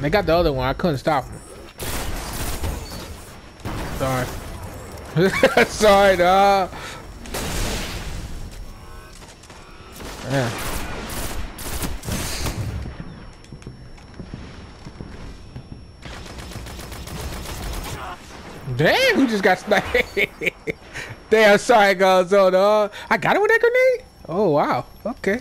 They got the other one. I couldn't stop them. Sorry. Sorry, dog. Yeah. Damn, who just got sniped? Damn, sorry, Godzilla. Oh. I got it with that grenade? Oh, wow. Okay.